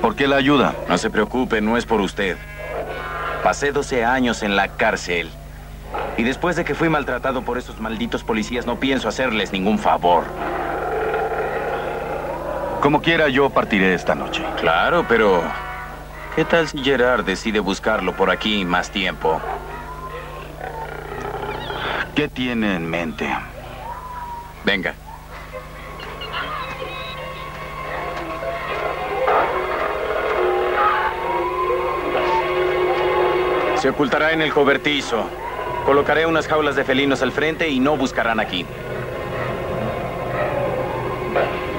¿Por qué la ayuda? No se preocupe, no es por usted. Pasé 12 años en la cárcel. Y después de que fui maltratado por esos malditos policías, no pienso hacerles ningún favor. Como quiera, yo partiré esta noche. Claro, pero... ¿Qué tal si Gerard decide buscarlo por aquí más tiempo? ¿Qué tiene en mente? Venga. Se ocultará en el cobertizo. Colocaré unas jaulas de felinos al frente y no buscarán aquí.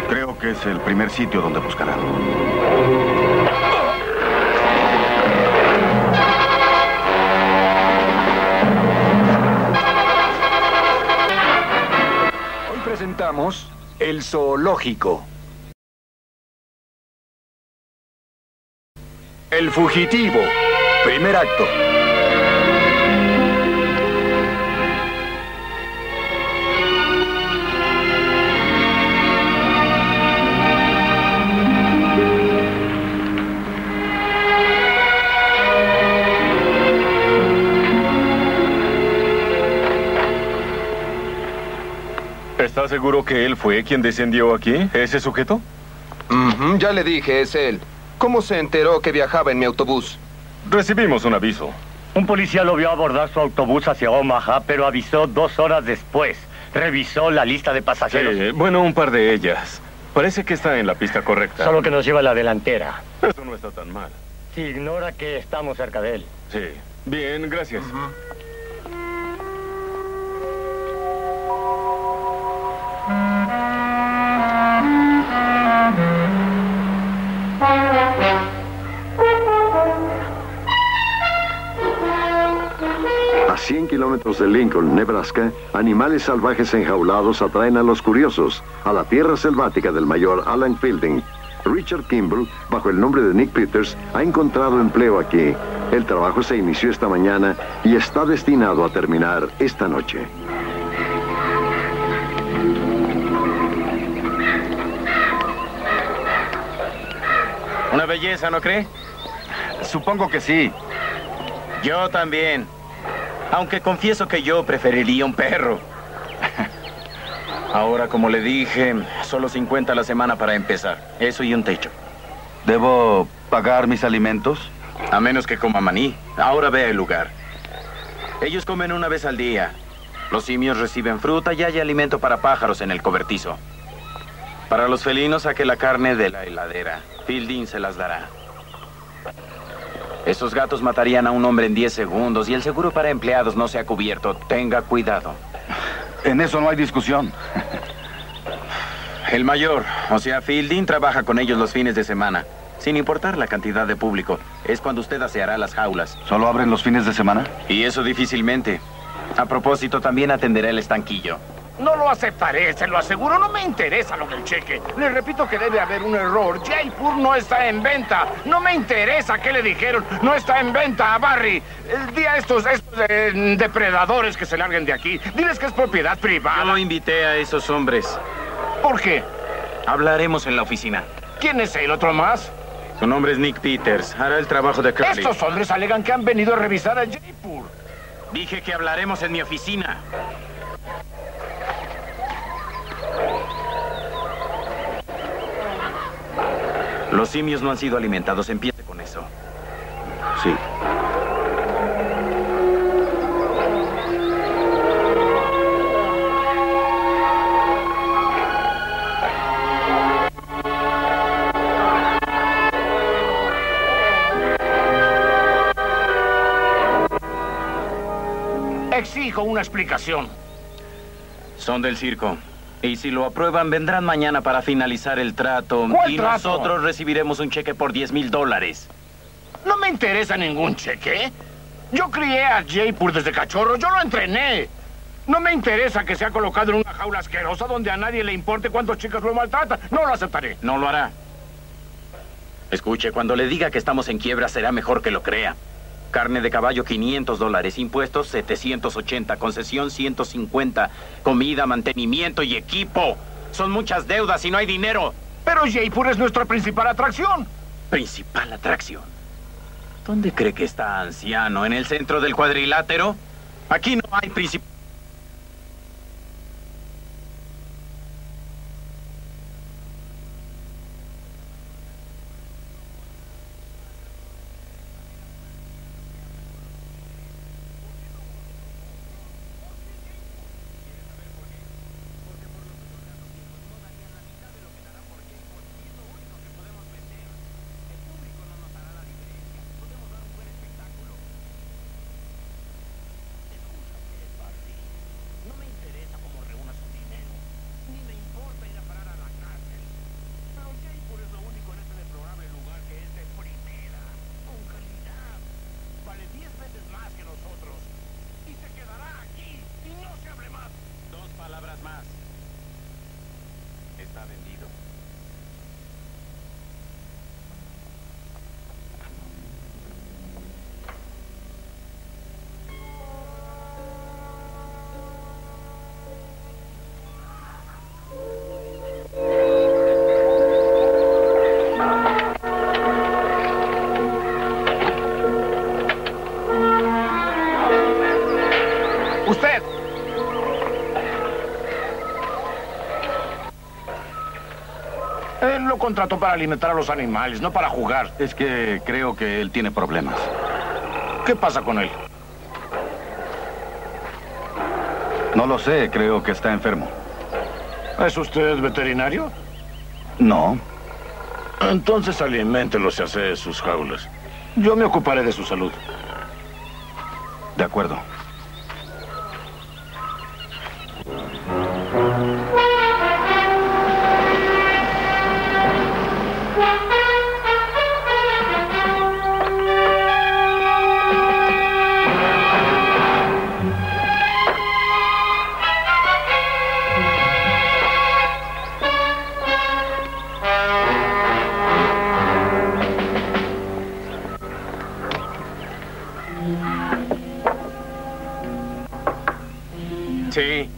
Creo que es el primer sitio donde buscarán. Hoy presentamos El Zoológico. El Fugitivo. Primer acto. ¿Está seguro que él fue quien descendió aquí? ¿Ese sujeto? Ya le dije, es él. ¿Cómo se enteró que viajaba en mi autobús? Recibimos un aviso. Un policía lo vio abordar su autobús hacia Omaha, pero avisó dos horas después. Revisó la lista de pasajeros. Sí, bueno, un par de ellas. Parece que está en la pista correcta. Solo que nos lleva a la delantera. Eso no está tan mal. Si ignora que estamos cerca de él. Sí. Bien, gracias. Kilómetros de Lincoln, Nebraska, animales salvajes enjaulados atraen a los curiosos a la tierra selvática del mayor Alan Fielding. Richard Kimball, bajo el nombre de Nick Peters, ha encontrado empleo aquí. El trabajo se inició esta mañana y está destinado a terminar esta noche. Una belleza, ¿no cree? Supongo que sí. Yo también. Aunque confieso que yo preferiría un perro. Ahora, como le dije, solo 50 a la semana para empezar. Eso y un techo. ¿Debo pagar mis alimentos? A menos que coma maní. Ahora vea el lugar. Ellos comen una vez al día. Los simios reciben fruta y hay alimento para pájaros en el cobertizo. Para los felinos saque la carne de la heladera. Fielding se las dará. Esos gatos matarían a un hombre en 10 segundos y el seguro para empleados no se ha cubierto. Tenga cuidado. En eso no hay discusión. El mayor, o sea, Fielding, trabaja con ellos los fines de semana. Sin importar la cantidad de público. Es cuando usted aseará las jaulas. ¿Solo abren los fines de semana? Y eso difícilmente. A propósito, también atenderá el estanquillo. No lo aceptaré, se lo aseguro. No me interesa lo del cheque. Le repito que debe haber un error. Jaipur no está en venta. No me interesa qué le dijeron. No está en venta, Barry. El día estos, estos eh, depredadores que se larguen de aquí. Diles que es propiedad privada. Yo invité a esos hombres. ¿Por qué? Hablaremos en la oficina. ¿Quién es el otro más? Su nombre es Nick Peters. Hará el trabajo de Crowley. Estos hombres alegan que han venido a revisar a Jaipur. Dije que hablaremos en mi oficina. Los simios no han sido alimentados. Empiece con eso. Sí. Exijo una explicación. Son del circo. Y si lo aprueban, vendrán mañana para finalizar el trato. ¿Cuál y trato? nosotros recibiremos un cheque por 10 mil dólares. No me interesa ningún cheque. Yo crié a Jaipur desde cachorro, yo lo entrené. No me interesa que sea colocado en una jaula asquerosa donde a nadie le importe cuántos chicos lo maltratan. No lo aceptaré. No lo hará. Escuche, cuando le diga que estamos en quiebra, será mejor que lo crea. Carne de caballo, 500 dólares. Impuestos, 780. Concesión, 150. Comida, mantenimiento y equipo. Son muchas deudas y no hay dinero. Pero Jaipur es nuestra principal atracción. principal atracción. ¿Dónde cree que está anciano? ¿En el centro del cuadrilátero? Aquí no hay principal... No me interesa cómo reúna su dinero, ni me importa ir a parar a la cárcel. Pero Jaipur es lo único en este deplorable lugar que es de primera, con calidad. Vale diez veces más que nosotros. Y se quedará aquí, y no se hable más. Dos palabras más. Está vendido. Contrató para alimentar a los animales, no para jugar. Es que creo que él tiene problemas. ¿Qué pasa con él? No lo sé, creo que está enfermo. ¿Es usted veterinario? No. Entonces aliméntelo si hace sus jaulas. Yo me ocuparé de su salud. De acuerdo. Sí.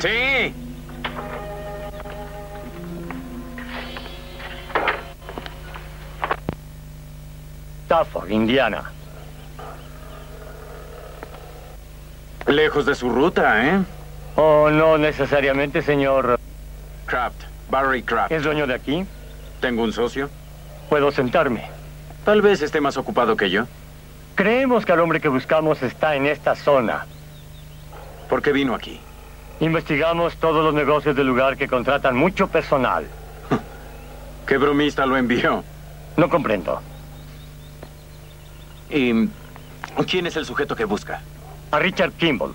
Sí. Stafford, Indiana. Lejos de su ruta, ¿eh? Oh, no necesariamente, señor. Kraft. Barry Kraft. ¿Es dueño de aquí? Tengo un socio. Puedo sentarme. Tal vez esté más ocupado que yo. Creemos que el hombre que buscamos está en esta zona. ¿Por qué vino aquí? Investigamos todos los negocios del lugar que contratan mucho personal. ¿Qué bromista lo envió? No comprendo. ¿Y quién es el sujeto que busca? A Richard Kimball.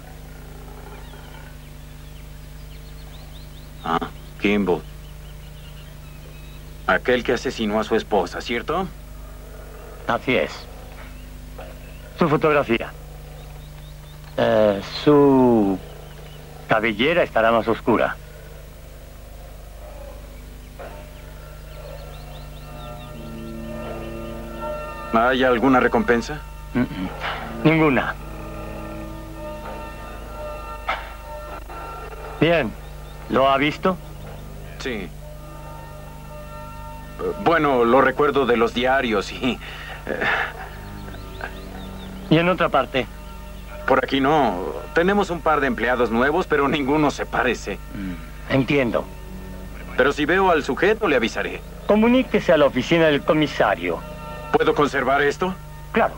Ah, Kimball. Aquel que asesinó a su esposa, ¿cierto? Así es. Su fotografía. Eh, su cabellera estará más oscura. ¿Hay alguna recompensa? Mm, mm. Ninguna. Bien. ¿Lo ha visto? Sí. Bueno, lo recuerdo de los diarios y... Y en otra parte. Por aquí no. Tenemos un par de empleados nuevos, pero ninguno se parece. Entiendo. Pero si veo al sujeto, le avisaré. Comuníquese a la oficina del comisario. ¿Puedo conservar esto? Claro.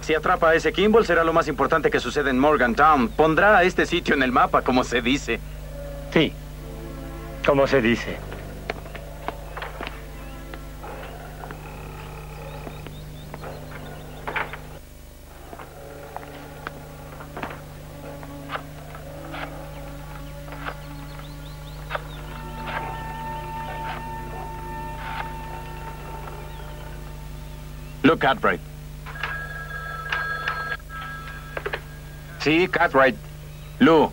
Si atrapa a ese Kimball, será lo más importante que sucede en Morgantown. Pondrá a este sitio en el mapa, como se dice. Sí. ¿Cómo se dice? Look, Cartwright. Sí, Cartwright. Lou,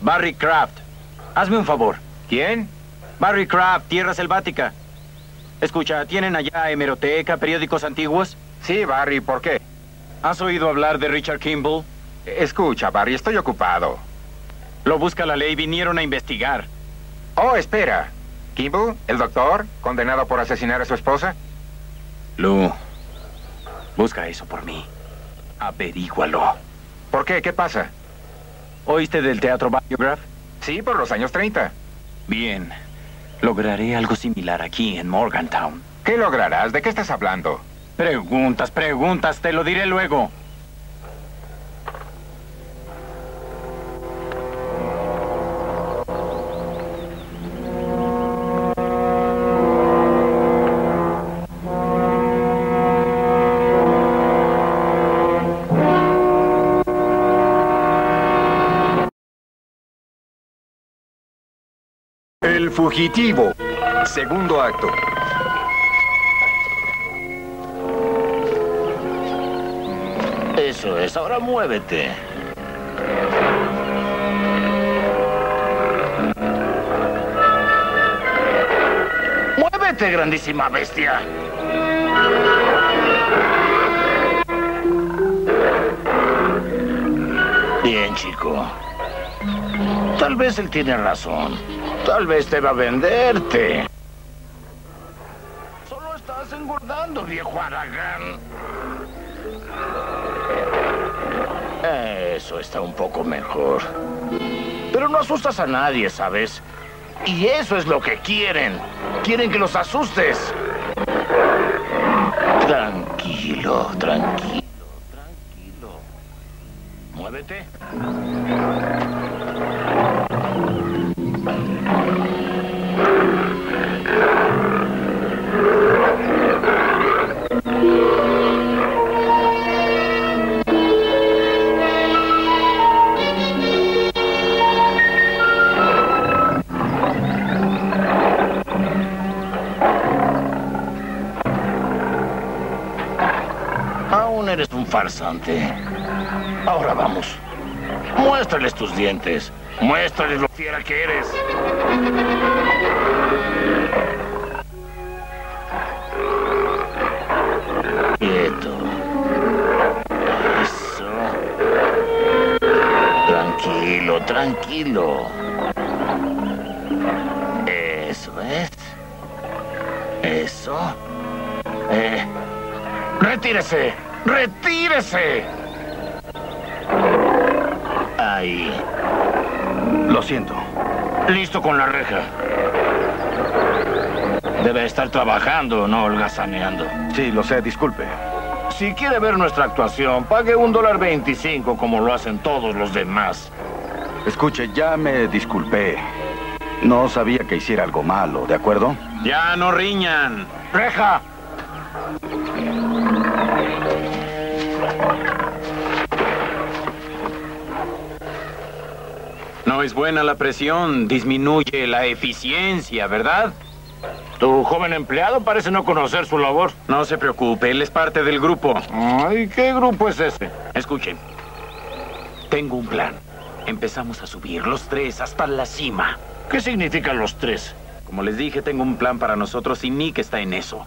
Barry Kraft. Hazme un favor. ¿Quién? Barry Kraft, Tierra Selvática. Escucha, ¿tienen allá hemeroteca, periódicos antiguos? Sí, Barry, ¿por qué? ¿Has oído hablar de Richard Kimball? Escucha, Barry, estoy ocupado. Lo busca la ley, vinieron a investigar. Oh, espera. Kimball, el doctor, condenado por asesinar a su esposa. Lou, busca eso por mí. Averígualo. ¿Por qué? ¿Qué pasa? ¿Oíste del Teatro Biograph? Sí, por los años 30. Bien. Lograré algo similar aquí en Morgantown. ¿Qué lograrás? ¿De qué estás hablando? Preguntas, preguntas, te lo diré luego. Fugitivo. Segundo acto. Eso es, ahora muévete. ¡Muévete, grandísima bestia! Bien, chico. Tal vez él tiene razón. Tal vez te va a venderte. Solo estás engordando, viejo Aragán. Eso está un poco mejor. Pero no asustas a nadie, ¿sabes? Y eso es lo que quieren. Quieren que los asustes. Tranquilo, tranquilo, tranquilo. Muévete. Ahora vamos. Muéstrales tus dientes. Muéstrales lo fiera que eres. Quieto. Eso. Tranquilo, tranquilo. Eso es. Eso. Eh. ¡Retírese! ¡Retírese! Ahí. Lo siento. Listo con la reja. Debe estar trabajando, no holgazaneando. Sí, lo sé, disculpe. Si quiere ver nuestra actuación, pague un dólar veinticinco como lo hacen todos los demás. Escuche, ya me disculpé. No sabía que hiciera algo malo, ¿de acuerdo? Ya no riñan. ¡Reja! Es buena la presión, disminuye la eficiencia, ¿verdad? Tu joven empleado parece no conocer su labor. No se preocupe, él es parte del grupo. Ay, ¿qué grupo es ese? Escuchen, tengo un plan. Empezamos a subir los tres hasta la cima. ¿Qué significan los tres? Como les dije, tengo un plan para nosotros y Nick está en eso.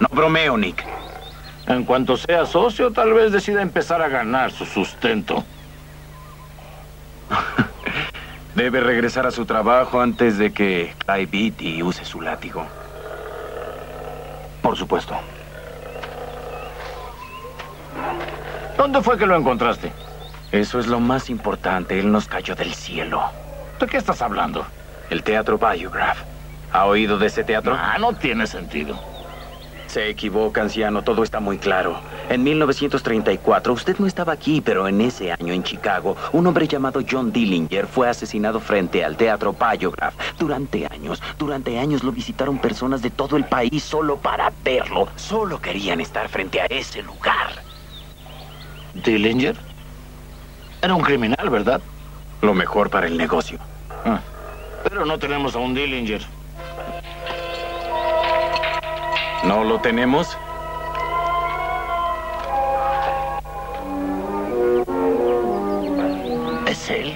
No bromeo, Nick. En cuanto sea socio, tal vez decida empezar a ganar su sustento. Debe regresar a su trabajo antes de que Clay use su látigo. Por supuesto. ¿Dónde fue que lo encontraste? Eso es lo más importante. Él nos cayó del cielo. ¿De qué estás hablando? El Teatro Biograph. ¿Ha oído de ese teatro? Ah, no tiene sentido. Se equivoca, anciano. Todo está muy claro. En 1934, usted no estaba aquí, pero en ese año en Chicago, un hombre llamado John Dillinger fue asesinado frente al Teatro Biograph. Durante años, durante años lo visitaron personas de todo el país solo para verlo. Solo querían estar frente a ese lugar. ¿Dillinger? Era un criminal, ¿verdad? Lo mejor para el negocio. Ah, pero no tenemos a un Dillinger. ¿No lo tenemos? ¿Es él?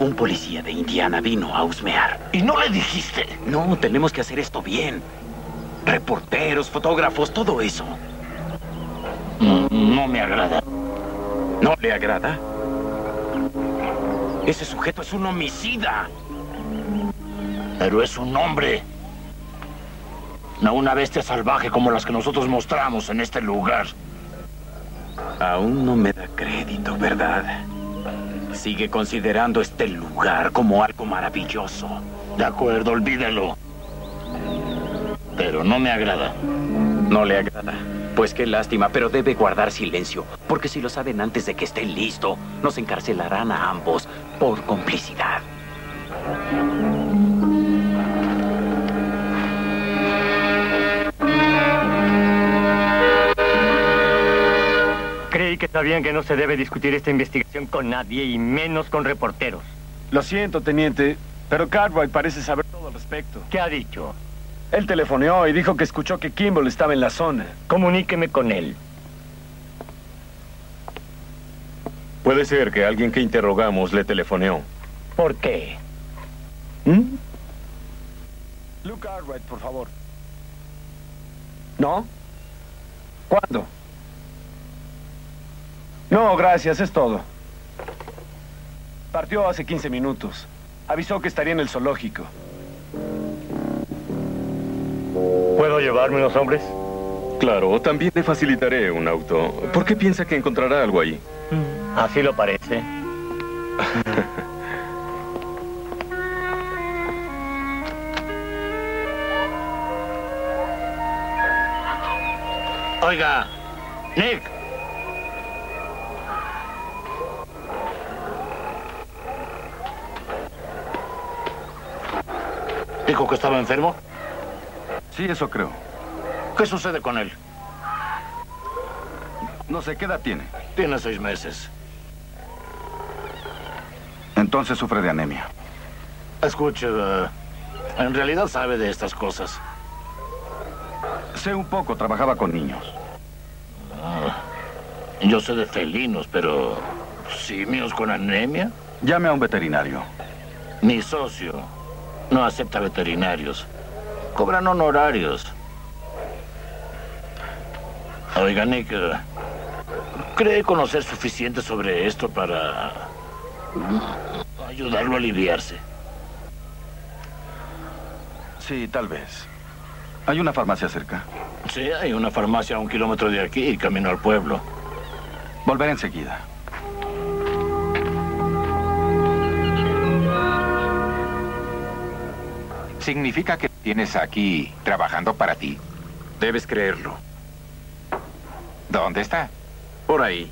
Un policía de Indiana vino a husmear. ¿Y no le dijiste? No, tenemos que hacer esto bien. Reporteros, fotógrafos, todo eso. No, no me agrada. ¿No le agrada? Ese sujeto es un homicida. Pero es un hombre. No una bestia salvaje como las que nosotros mostramos en este lugar. Aún no me da crédito, ¿verdad? Sigue considerando este lugar como algo maravilloso. De acuerdo, olvídelo. Pero no me agrada. No le agrada. Pues qué lástima, pero debe guardar silencio, porque si lo saben antes de que esté listo, nos encarcelarán a ambos por complicidad. Creí que sabían que no se debe discutir esta investigación con nadie y menos con reporteros. Lo siento, teniente, pero Cartwright parece saber todo al respecto. ¿Qué ha dicho? Él telefoneó y dijo que escuchó que Kimball estaba en la zona. Comuníqueme con él. Puede ser que alguien que interrogamos le telefoneó. ¿Por qué? ¿Mm? Luke Cartwright, por favor. ¿No? ¿Cuándo? No, gracias, es todo. Partió hace 15 minutos. Avisó que estaría en el zoológico. ¿Puedo llevarme unos hombres? Claro, también le facilitaré un auto. ¿Por qué piensa que encontrará algo ahí? Así lo parece. Oiga, Nick. ¿Dijo que estaba enfermo? Sí, eso creo. ¿Qué sucede con él? No sé, ¿qué edad tiene? Tiene seis meses. Entonces sufre de anemia. Escuche, eh, en realidad sabe de estas cosas. Sé un poco, trabajaba con niños. Ah, yo sé de felinos, pero... ¿Simios con anemia? Llame a un veterinario. Mi socio no acepta veterinarios. Cobran honorarios. Oiga, Nick, ¿cree conocer suficiente sobre esto para ayudarlo a aliviarse? Sí, tal vez. Hay una farmacia cerca. Sí, hay una farmacia a un kilómetro de aquí y camino al pueblo. Volveré enseguida. ¿Significa que tienes aquí trabajando para ti? Debes creerlo. ¿Dónde está? Por ahí.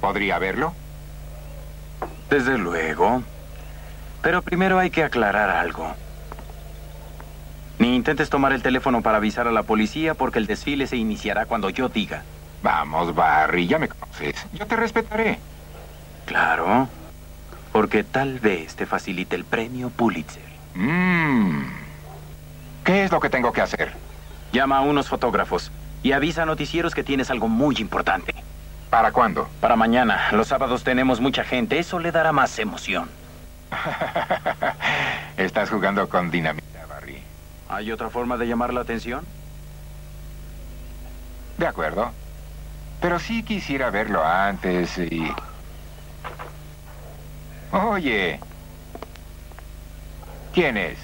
¿Podría verlo? Desde luego. Pero primero hay que aclarar algo. Ni intentes tomar el teléfono para avisar a la policía porque el desfile se iniciará cuando yo diga. Vamos, Barry, ya me conoces. Yo te respetaré. Claro. Porque tal vez te facilite el premio Pulitzer. Mmm. ¿Qué es lo que tengo que hacer? Llama a unos fotógrafos y avisa a noticieros que tienes algo muy importante. ¿Para cuándo? Para mañana. Los sábados tenemos mucha gente. Eso le dará más emoción. Estás jugando con dinamita, Barry. ¿Hay otra forma de llamar la atención? De acuerdo. Pero sí quisiera verlo antes y... Oye. ¿Quién es?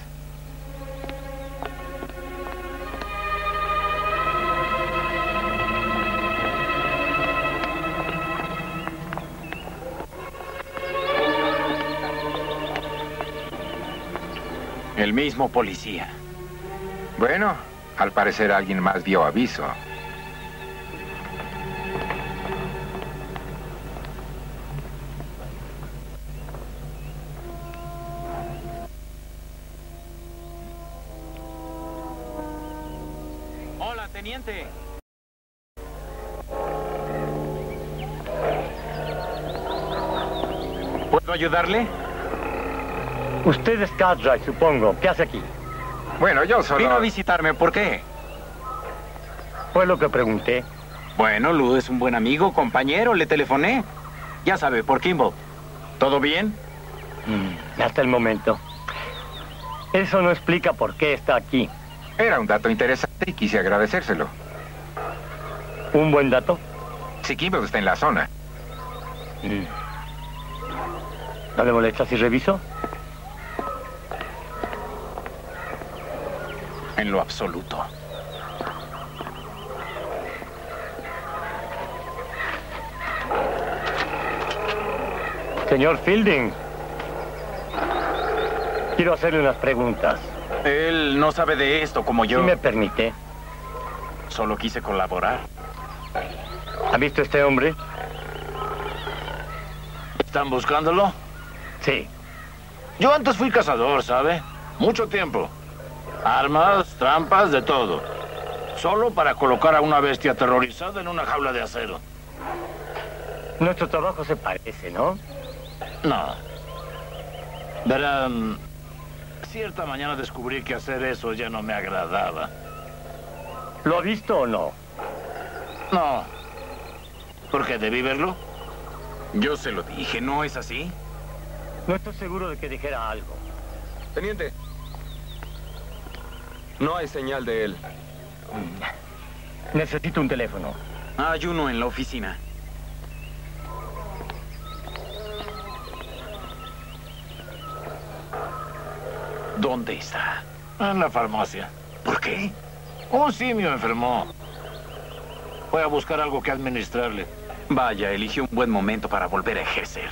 El mismo policía. Bueno, al parecer alguien más dio aviso. Teniente. ¿Puedo ayudarle? Usted es Cartwright, supongo. ¿Qué hace aquí? Bueno, yo solo... Vino a visitarme, ¿por qué? Fue lo que pregunté. Bueno, Lou es un buen amigo, compañero, le telefoné. Ya sabe, por Kimball. ¿Todo bien? Mm, hasta el momento. Eso no explica por qué está aquí. Era un dato interesante y quise agradecérselo. ¿Un buen dato? Si Kimball está en la zona. Mm. ¿No le molesta si reviso? En lo absoluto. Señor Fielding, quiero hacerle unas preguntas. Él no sabe de esto como yo. Si me permite. Solo quise colaborar. ¿Ha visto este hombre? ¿Están buscándolo? Sí. Yo antes fui cazador, ¿sabe? Mucho tiempo. Armas, trampas, de todo. Solo para colocar a una bestia aterrorizada en una jaula de acero. Nuestro trabajo se parece, ¿no? No. Verán, cierta mañana descubrí que hacer eso ya no me agradaba. ¿Lo ha visto o no? No. ¿Por qué? ¿Debí verlo? Yo se lo dije, ¿no es así? No estoy seguro de que dijera algo. Teniente. No hay señal de él. Necesito un teléfono. Hay uno en la oficina. ¿Dónde está? En la farmacia. ¿Por qué? Un simio enfermó. Voy a buscar algo que administrarle. Vaya, eligió un buen momento para volver a ejercer.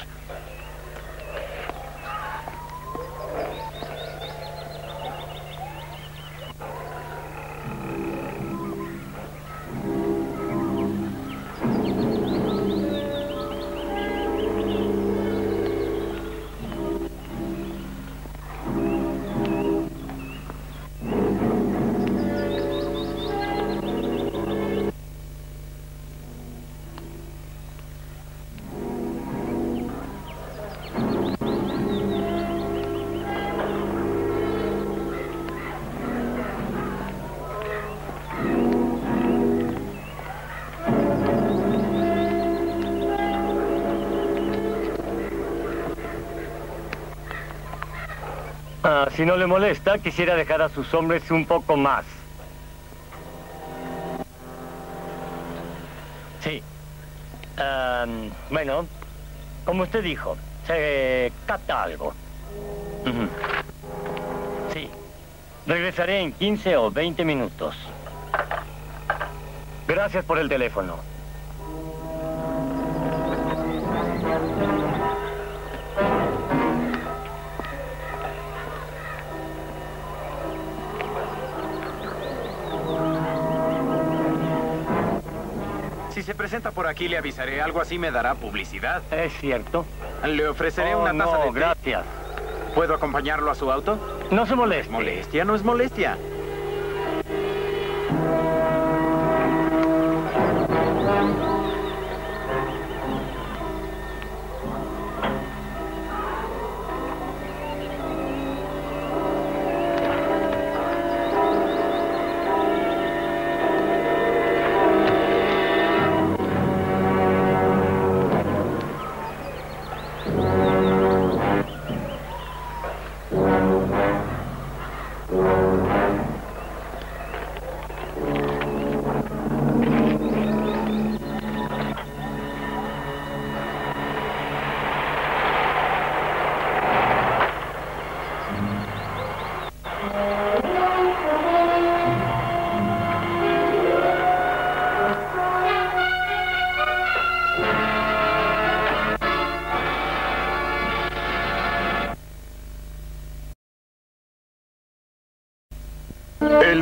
Ah, si no le molesta, quisiera dejar a sus hombres un poco más. Sí. Bueno, como usted dijo, se capta algo. Sí. Regresaré en 15 o 20 minutos. Gracias por el teléfono. Si se presenta por aquí, le avisaré. Algo así me dará publicidad. Es cierto. Le ofreceré Oh, una taza no, de gracias. ¿Puedo acompañarlo a su auto? No se moleste. Molestia no es molestia.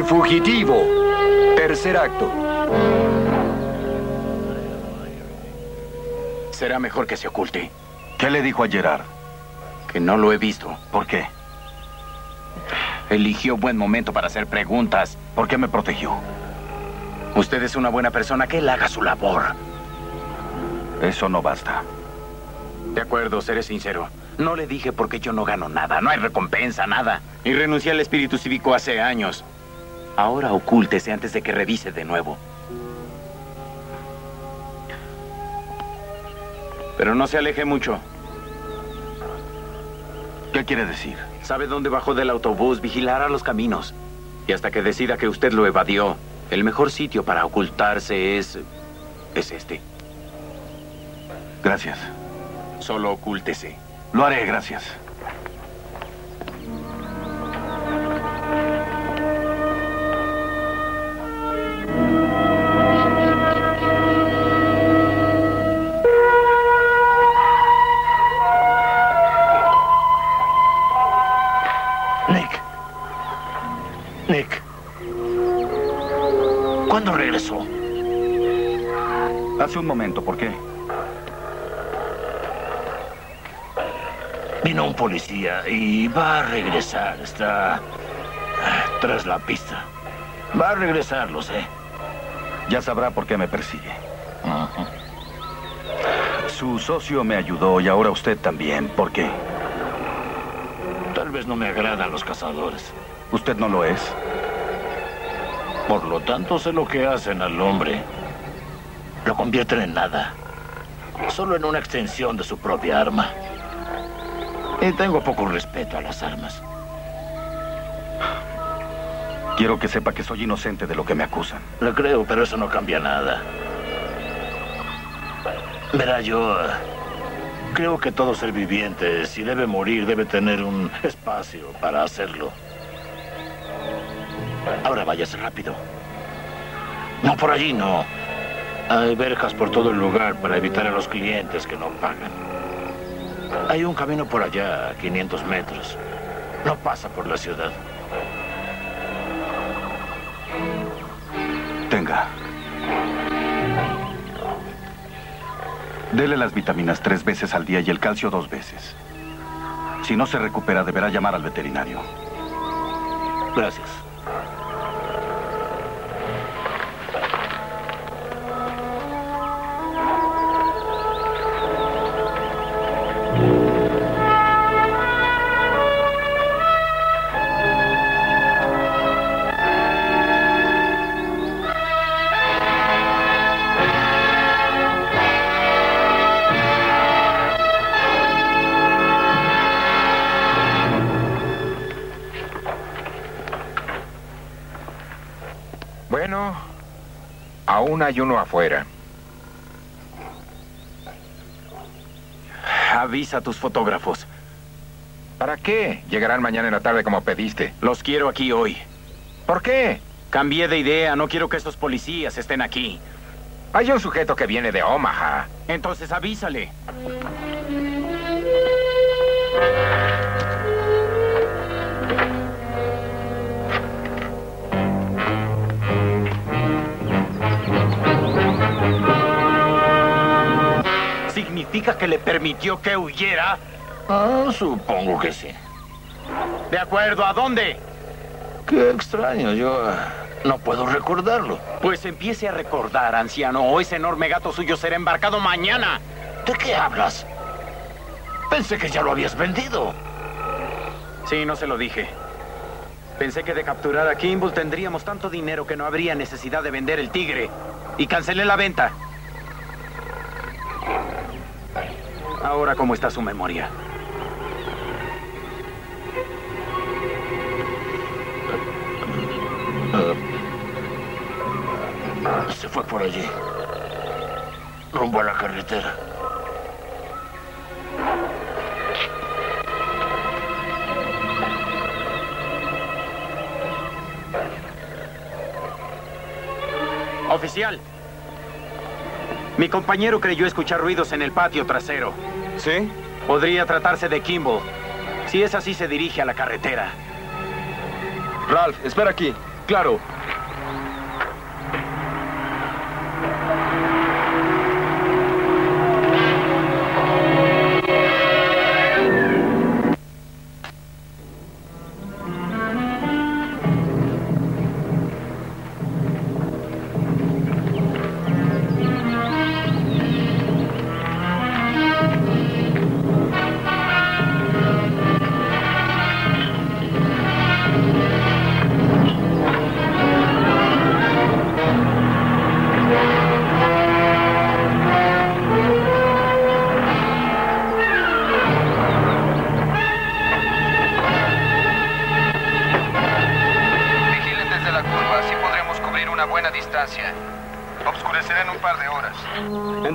Fugitivo. Tercer acto. Será mejor que se oculte. ¿Qué le dijo a Gerard? Que no lo he visto. ¿Por qué? Eligió buen momento para hacer preguntas. ¿Por qué me protegió? Usted es una buena persona, que él haga su labor. Eso no basta. De acuerdo, seré sincero. No le dije porque yo no gano nada, no hay recompensa, nada. Y renuncié al espíritu cívico hace años. Ahora ocúltese antes de que revise de nuevo. Pero no se aleje mucho. ¿Qué quiere decir? ¿Sabe dónde bajó del autobús? Vigilará los caminos. Y hasta que decida que usted lo evadió, el mejor sitio para ocultarse es... es este. Gracias. Solo ocúltese. Lo haré, gracias. Va a regresar. Está tras la pista. Va a regresar, lo sé. Ya sabrá por qué me persigue. Su socio me ayudó y ahora usted también. ¿Por qué? Tal vez no me agradan los cazadores. ¿Usted no lo es? Por lo tanto, sé lo que hacen al hombre. Lo convierten en nada. Solo en una extensión de su propia arma. Y tengo poco respeto a las armas. Quiero que sepa que soy inocente de lo que me acusan. Lo creo, pero eso no cambia nada. Verá, yo eh, creo que todo ser viviente, si debe morir, debe tener un espacio para hacerlo. Ahora váyase rápido. No, por allí no. Hay verjas por todo el lugar para evitar a los clientes que no pagan. Hay un camino por allá, a 500 metros. No pasa por la ciudad. Tenga. Dele las vitaminas tres veces al día y el calcio dos veces. Si no se recupera, deberá llamar al veterinario. Gracias. Aún hay uno afuera. Avisa a tus fotógrafos. ¿Para qué? Llegarán mañana en la tarde como pediste. Los quiero aquí hoy. ¿Por qué? Cambié de idea. No quiero que estos policías estén aquí. Hay un sujeto que viene de Omaha. Entonces avísale. ¿Significa que le permitió que huyera? Ah, supongo que sí. De acuerdo, ¿a dónde? Qué extraño, yo no puedo recordarlo. Pues empiece a recordar, anciano, o ese enorme gato suyo será embarcado mañana. ¿De qué hablas? Pensé que ya lo habías vendido. Sí, no se lo dije. Pensé que de capturar a Kimball tendríamos tanto dinero que no habría necesidad de vender el tigre. Y cancelé la venta. Ahora, ¿cómo está su memoria? Se fue por allí. Rumbo a la carretera. Oficial. Mi compañero creyó escuchar ruidos en el patio trasero. ¿Sí? Podría tratarse de Kimball. Si es así, se dirige a la carretera. Ralph, espera aquí. Claro.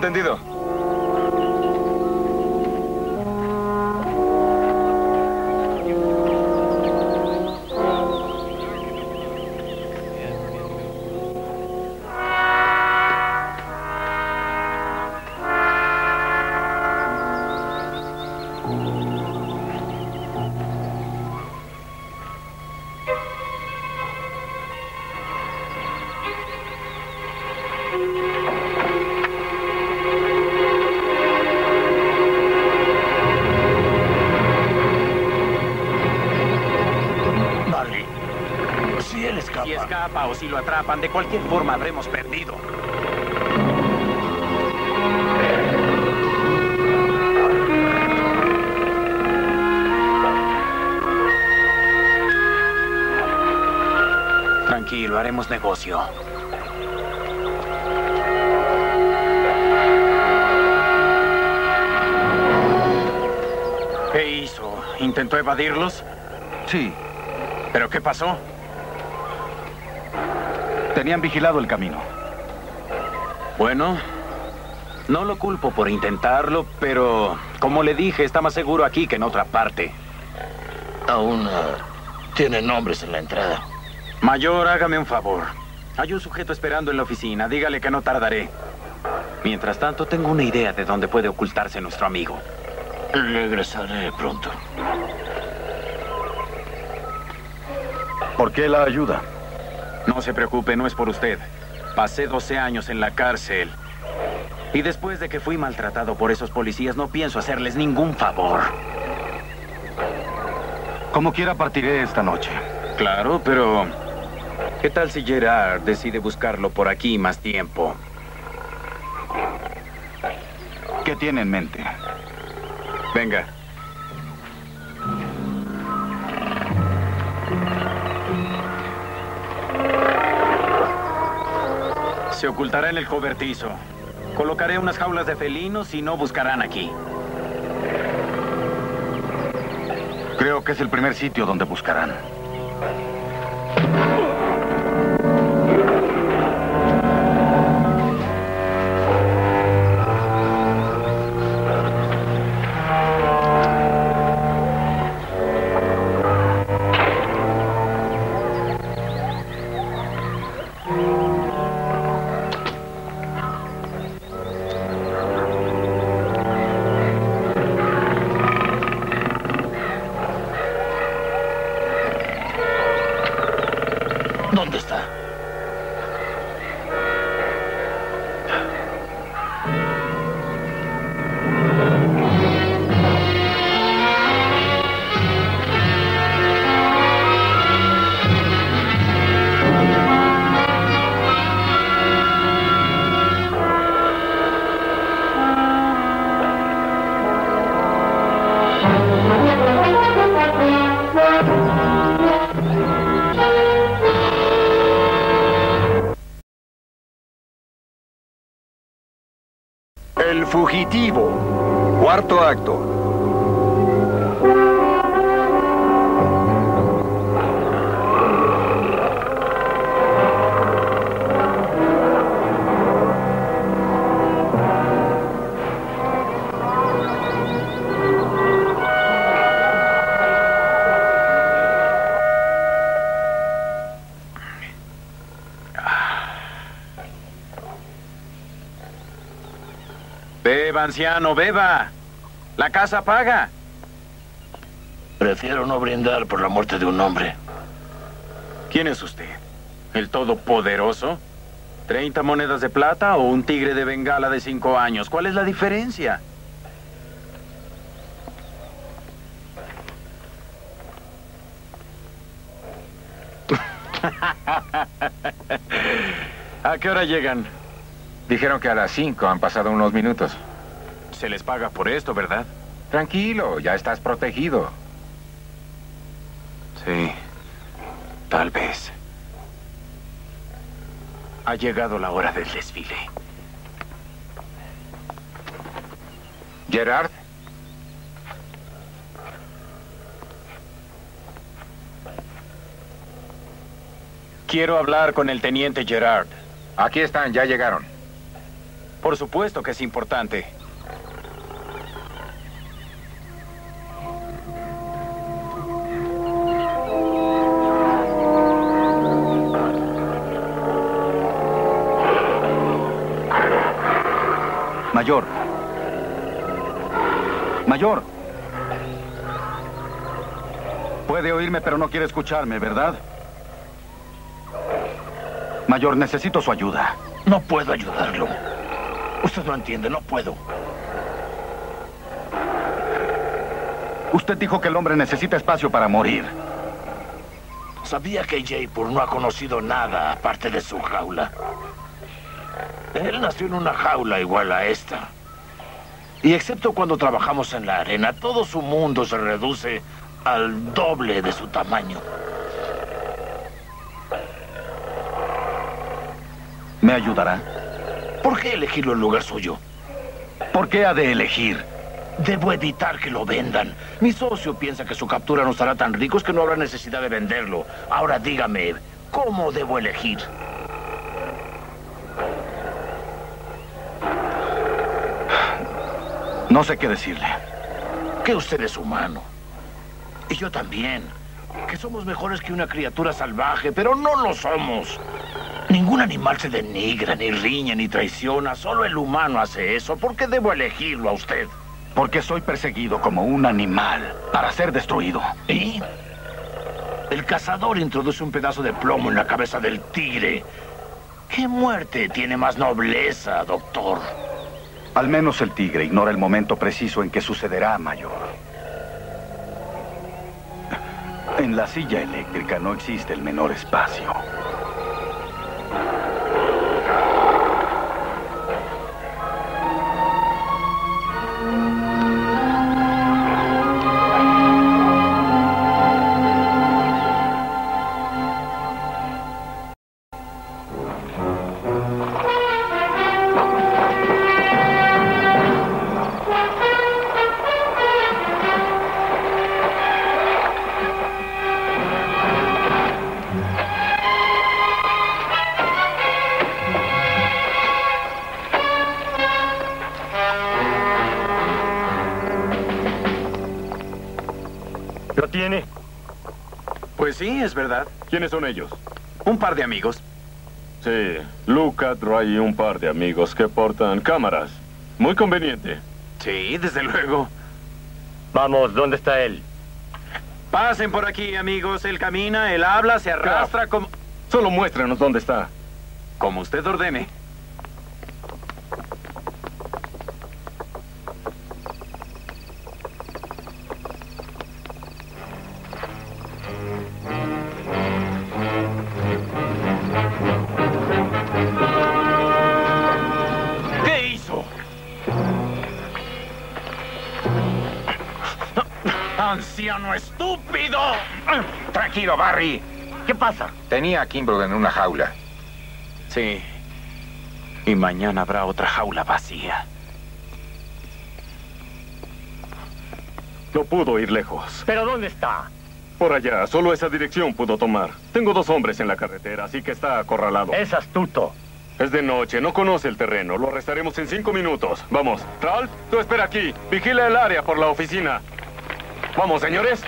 Entendido. Lo atrapan, de cualquier forma habremos perdido. Tranquilo, haremos negocio. ¿Qué hizo? ¿Intentó evadirlos? Sí, ¿Pero qué pasó? Tenían vigilado el camino. Bueno, no lo culpo por intentarlo, pero como le dije, está más seguro aquí que en otra parte. Aún ah, tienen nombres en la entrada. Mayor, hágame un favor. Hay un sujeto esperando en la oficina. Dígale que no tardaré. Mientras tanto, tengo una idea de dónde puede ocultarse nuestro amigo. Regresaré pronto. ¿Por qué la ayuda? No se preocupe, no es por usted. Pasé 12 años en la cárcel. Y después de que fui maltratado por esos policías, no pienso hacerles ningún favor. Como quiera partiré esta noche. Claro, pero... ¿Qué tal si Gerard decide buscarlo por aquí más tiempo? ¿Qué tiene en mente? Venga. Se ocultará en el cobertizo. Colocaré unas jaulas de felinos y no buscarán aquí. Creo que es el primer sitio donde buscarán. El Beba, anciano, beba. La casa paga. Prefiero no brindar por la muerte de un hombre. ¿Quién es usted? ¿El Todopoderoso? ¿30 monedas de plata o un tigre de bengala de cinco años? ¿Cuál es la diferencia? ¿A qué hora llegan? Dijeron que a las 5 han pasado unos minutos. Se les paga por esto, ¿verdad? Tranquilo, ya estás protegido. Sí, tal vez. Ha llegado la hora del desfile. Gerard, Quiero hablar con el teniente Gerard. aquí están, ya llegaron. Por supuesto que es importante. Mayor. Mayor. Puede oírme, pero no quiere escucharme, ¿verdad? Mayor, necesito su ayuda. No puedo ayudarlo. Usted no entiende, no puedo. Usted dijo que el hombre necesita espacio para morir. Sabía que Jaipur no ha conocido nada aparte de su jaula. Él nació en una jaula igual a esta. Y excepto cuando trabajamos en la arena, todo su mundo se reduce al doble de su tamaño. ¿Me ayudará? ¿Por qué elegirlo en lugar suyo? ¿Por qué ha de elegir? Debo evitar que lo vendan. Mi socio piensa que su captura nos hará tan ricos que no habrá necesidad de venderlo. Ahora dígame, ¿cómo debo elegir? No sé qué decirle. Que usted es humano. Y yo también. Que somos mejores que una criatura salvaje, pero no lo somos. Ningún animal se denigra, ni riña, ni traiciona. Solo el humano hace eso. ¿Por qué debo elegirlo a usted? Porque soy perseguido como un animal para ser destruido. ¿Y? El cazador introduce un pedazo de plomo en la cabeza del tigre. ¿Qué muerte tiene más nobleza, doctor? Al menos el tigre ignora el momento preciso en que sucederá, mayor. En la silla eléctrica no existe el menor espacio. ¿Quiénes son ellos? Un par de amigos. Sí, Luca trae un par de amigos que portan cámaras. Muy conveniente. Sí, desde luego. Vamos, ¿dónde está él? Pasen por aquí, amigos. Él camina, él habla, se arrastra como... Solo muéstranos dónde está. Como usted ordene. ¡Anciano estúpido! Tranquilo, Barry. ¿Qué pasa? Tenía a Kimball en una jaula. Sí. Y mañana habrá otra jaula vacía. No pudo ir lejos. ¿Pero dónde está? Por allá, solo esa dirección pudo tomar. Tengo dos hombres en la carretera, así que está acorralado. Es astuto. Es de noche, no conoce el terreno. Lo arrestaremos en cinco minutos. Vamos. Ralph, tú espera aquí. Vigila el área por la oficina. Vamos, señores.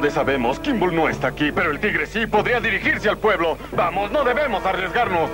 Donde sabemos, Kimball no está aquí, pero el tigre sí podría dirigirse al pueblo. Vamos, no debemos arriesgarnos.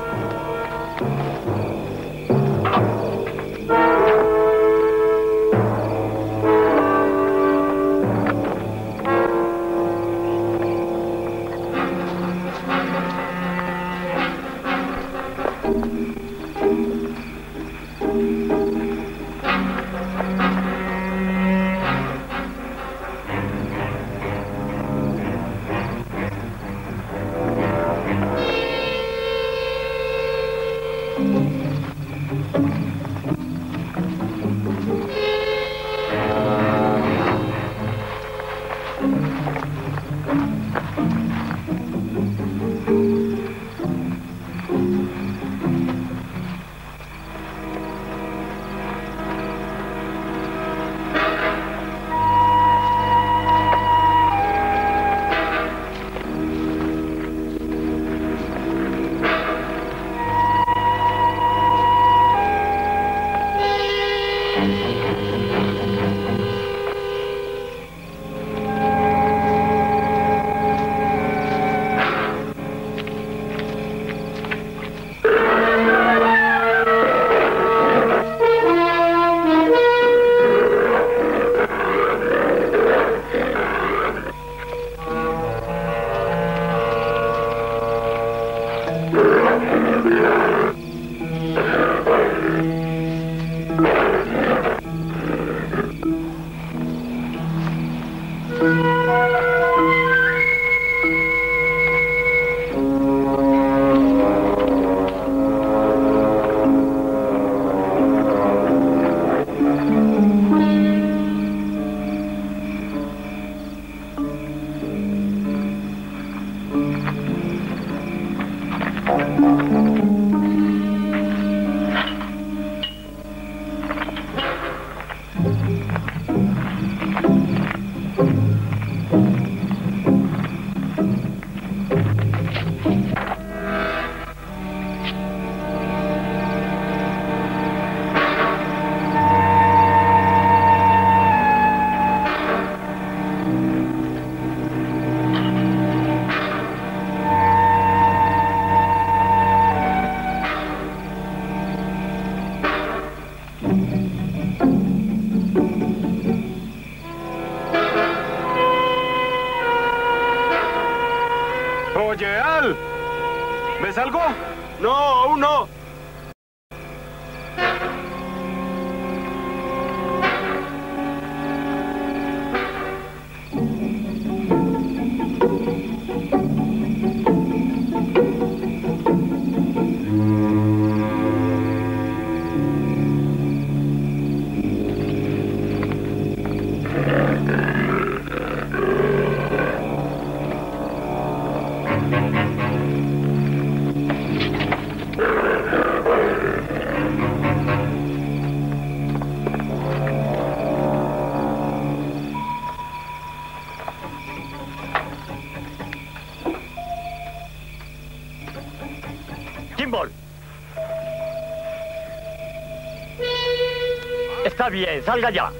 Bien, salga ya.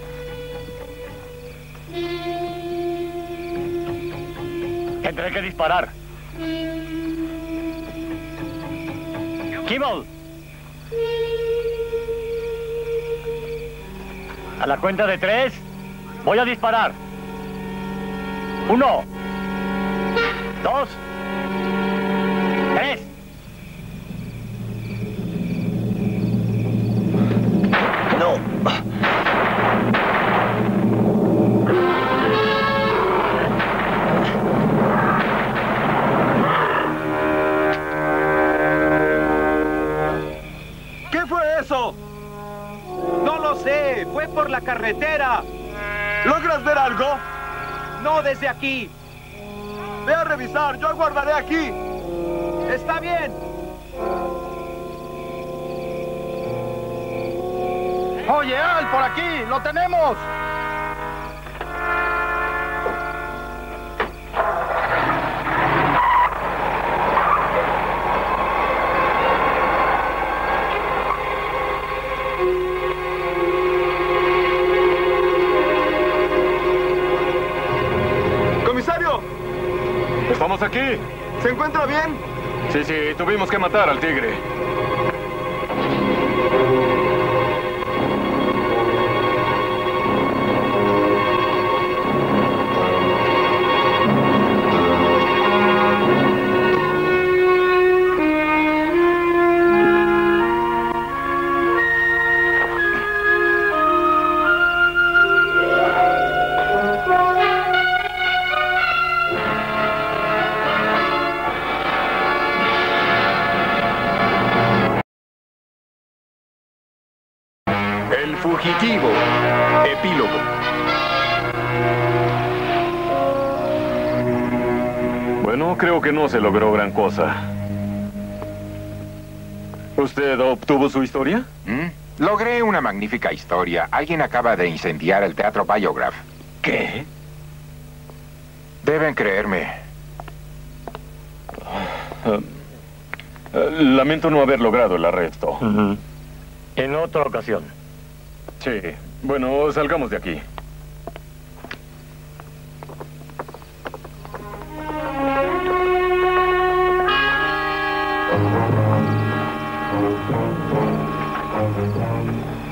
Tendré que disparar. Kimball. A la cuenta de tres, voy a disparar. Uno. Dos. Desde aquí. Ve a revisar, yo aguardaré aquí. Está bien. Oye, Al, por aquí, lo tenemos. ¿Estamos aquí? ¿Se encuentra bien? Sí, sí, tuvimos que matar al tigre. No se logró gran cosa. ¿Usted obtuvo su historia? ¿Mm? Logré una magnífica historia. Alguien acaba de incendiar el Teatro Biograph. ¿Qué? Deben creerme. Ah, ah, lamento no haber logrado el arresto. En otra ocasión. Sí. Bueno, salgamos de aquí. Thank you.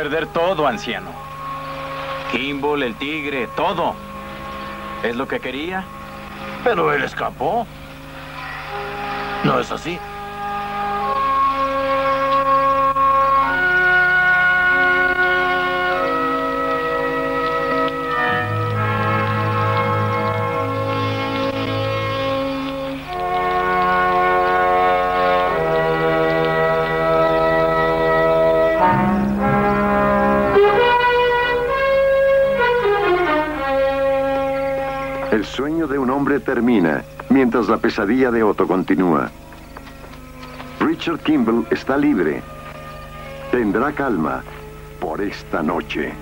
Perder todo, anciano. Kimball, el tigre, todo. ¿Es lo que quería? Pero él escapó. ¿No es así? Hombre termina, mientras la pesadilla de Otto continúa. Richard Kimball está libre. Tendrá calma por esta noche.